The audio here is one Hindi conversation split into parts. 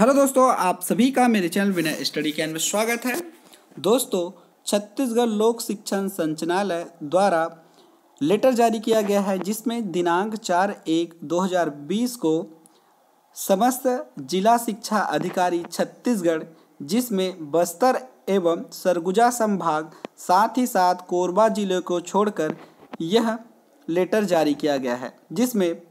हेलो दोस्तों, आप सभी का मेरे चैनल विनय स्टडी कैन में स्वागत है। दोस्तों, छत्तीसगढ़ लोक शिक्षण संचालय द्वारा लेटर जारी किया गया है, जिसमें दिनांक चार एक 2020 को समस्त जिला शिक्षा अधिकारी छत्तीसगढ़, जिसमें बस्तर एवं सरगुजा संभाग, साथ ही साथ कोरबा ज़िले को छोड़कर यह लेटर जारी किया गया है, जिसमें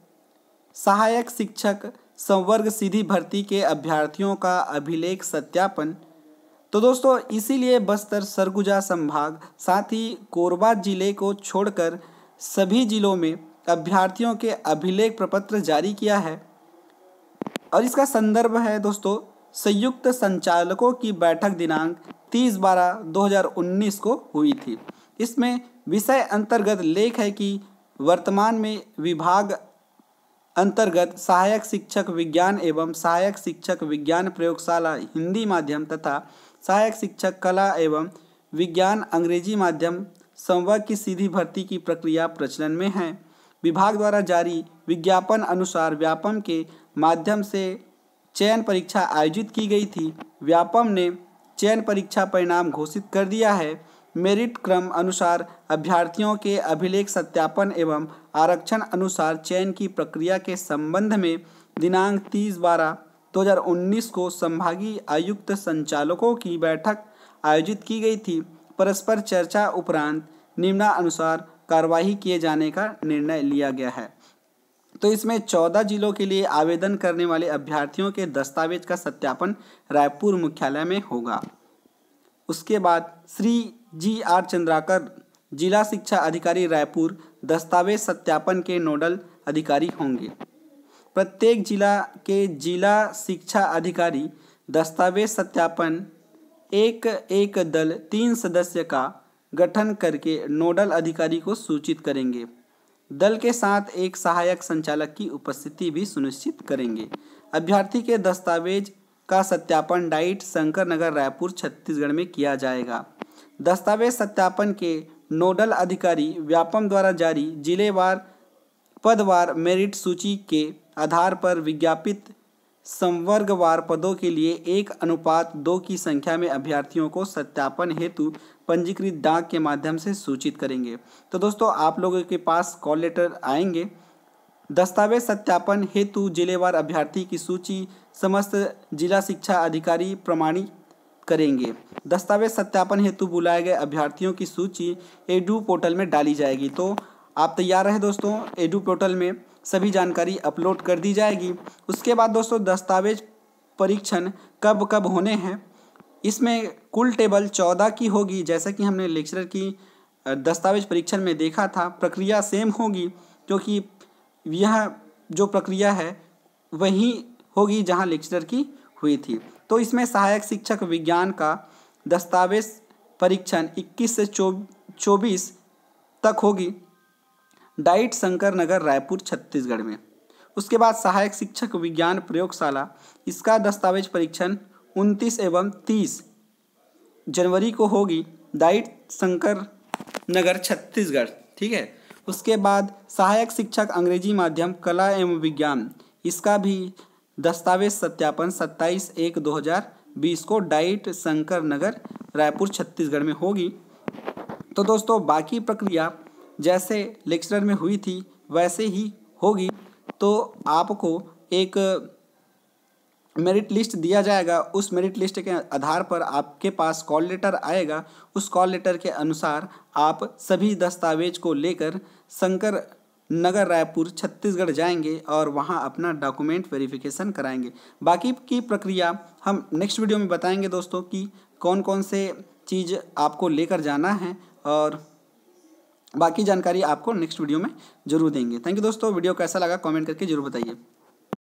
सहायक शिक्षक संवर्ग सीधी भर्ती के अभ्यर्थियों का अभिलेख सत्यापन। तो दोस्तों, इसीलिए बस्तर, सरगुजा संभाग, साथ ही कोरबा ज़िले को छोड़कर सभी जिलों में अभ्यर्थियों के अभिलेख प्रपत्र जारी किया है। और इसका संदर्भ है दोस्तों, संयुक्त संचालकों की बैठक दिनांक 30 बारह 2019 को हुई थी। इसमें विषय अंतर्गत लेख है कि वर्तमान में विभाग अंतर्गत सहायक शिक्षक विज्ञान एवं सहायक शिक्षक विज्ञान प्रयोगशाला हिंदी माध्यम तथा सहायक शिक्षक कला एवं विज्ञान अंग्रेज़ी माध्यम संवर्ग की सीधी भर्ती की प्रक्रिया प्रचलन में है। विभाग द्वारा जारी विज्ञापन अनुसार व्यापम के माध्यम से चयन परीक्षा आयोजित की गई थी। व्यापम ने चयन परीक्षा परिणाम घोषित कर दिया है। मेरिट क्रम अनुसार अभ्यर्थियों के अभिलेख सत्यापन एवं आरक्षण अनुसार चयन की प्रक्रिया के संबंध में दिनांक तीस बारह 2019 को संभागीय आयुक्त संचालकों की बैठक आयोजित की गई थी। परस्पर चर्चा उपरांत निम्नानुसार कार्यवाही किए जाने का निर्णय लिया गया है। तो इसमें चौदह जिलों के लिए आवेदन करने वाले अभ्यर्थियों के दस्तावेज़ का सत्यापन रायपुर मुख्यालय में होगा। उसके बाद श्री जी आर चंद्राकर, जिला शिक्षा अधिकारी रायपुर, दस्तावेज़ सत्यापन के नोडल अधिकारी होंगे। प्रत्येक जिला के जिला शिक्षा अधिकारी, दस्तावेज़ सत्यापन, एक एक दल तीन सदस्य का गठन करके नोडल अधिकारी को सूचित करेंगे। दल के साथ एक सहायक संचालक की उपस्थिति भी सुनिश्चित करेंगे। अभ्यर्थी के दस्तावेज़ का सत्यापन डाइट शंकर नगर रायपुर छत्तीसगढ़ में किया जाएगा। दस्तावेज़ सत्यापन के नोडल अधिकारी व्यापम द्वारा जारी जिलेवार, पदवार मेरिट सूची के आधार पर विज्ञापित संवर्गवार पदों के लिए एक अनुपात दो की संख्या में अभ्यर्थियों को सत्यापन हेतु पंजीकृत डाक के माध्यम से सूचित करेंगे। तो दोस्तों, आप लोगों के पास कॉल लेटर आएँगे। दस्तावेज़ सत्यापन हेतु जिलेवार अभ्यर्थी की सूची समस्त जिला शिक्षा अधिकारी प्रमाणित करेंगे। दस्तावेज़ सत्यापन हेतु बुलाए गए अभ्यर्थियों की सूची एडू पोर्टल में डाली जाएगी। तो आप तैयार रहे दोस्तों? एडू पोर्टल में सभी जानकारी अपलोड कर दी जाएगी। उसके बाद दोस्तों, दस्तावेज़ परीक्षण कब कब होने हैं? इसमें कुल टेबल चौदह की होगी। जैसा कि हमने लेक्चरर की दस्तावेज़ परीक्षण में देखा था, प्रक्रिया सेम होगी, क्योंकि यह जो प्रक्रिया है, वही होगी जहाँ लेक्चरर की हुई थी। तो इसमें सहायक शिक्षक विज्ञान का दस्तावेज़ परीक्षण 21 से चौबीस तक होगी। डाइट शंकर नगर रायपुर, छत्तीसगढ़ में। उसके बाद सहायक शिक्षक विज्ञान प्रयोगशाला। इसका दस्तावेज़ परीक्षण 29 एवं 30 जनवरी को होगी। डाइट शंकर नगर छत्तीसगढ़, ठीक है? उसके बाद सहायक शिक्षक अंग्रेज़ी माध्यम, कला एवं विज्ञान। इसका भी दस्तावेज़ सत्यापन 27 एक 2020 को डाइट शंकर नगर, रायपुर, छत्तीसगढ़ में होगी। तो दोस्तों, बाकी प्रक्रिया जैसे लेक्चरर में हुई थी, वैसे ही होगी। तो आपको एक मेरिट लिस्ट दिया जाएगा। उस मेरिट लिस्ट के आधार पर आपके पास कॉल लेटर आएगा। उस कॉल लेटर के अनुसार आप सभी दस्तावेज़ को लेकर शंकर नगर रायपुर, छत्तीसगढ़ जाएँगे और वहाँ अपना डॉक्यूमेंट वेरिफिकेशन कराएँगे। बाकी की प्रक्रिया हम नेक्स्ट वीडियो में बताएँगे दोस्तों कि कौन कौन से चीज़ आपको लेकर जाना है और बाकी जानकारी आपको नेक्स्ट वीडियो में ज़रूर देंगे। थैंक यू दोस्तों वीडियो कैसा लगा कमेंट करके ज़रूर बताइए।